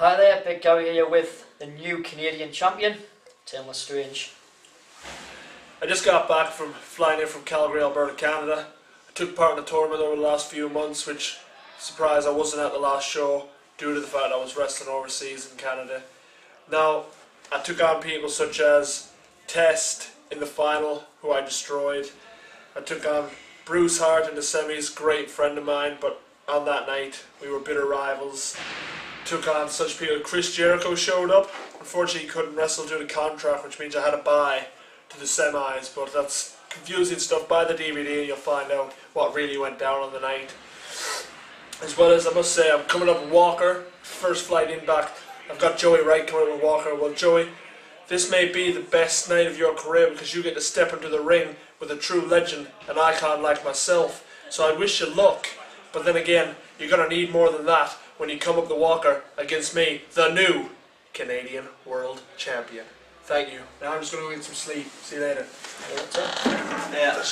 Hi there, Big Gary here with the new Canadian champion, Tim Le'Strange. I just got back from flying in from Calgary, Alberta, Canada. I took part in the tournament over the last few months, which, surprise, I wasn't at the last show due to the fact I was wrestling overseas in Canada. Now, I took on people such as Test in the final, who I destroyed. I took on Bruce Hart in the semis, great friend of mine, but on that night we were bitter rivals. Took on such people. Chris Jericho showed up. Unfortunately, he couldn't wrestle due to contract, which means I had to bye to the semis, but that's confusing stuff. Buy the DVD and you'll find out what really went down on the night. As well as I must say, I'm coming up with Walker, first flight in back. I've got Joey Wright coming up with Walker. Well, Joey, this may be the best night of your career because you get to step into the ring with a true legend, an icon like myself. So I wish you luck. But then again, you're going to need more than that when you come up the Walker against me, the new Canadian World Champion. Thank you. Now I'm just going to go get some sleep. See you later. Yeah,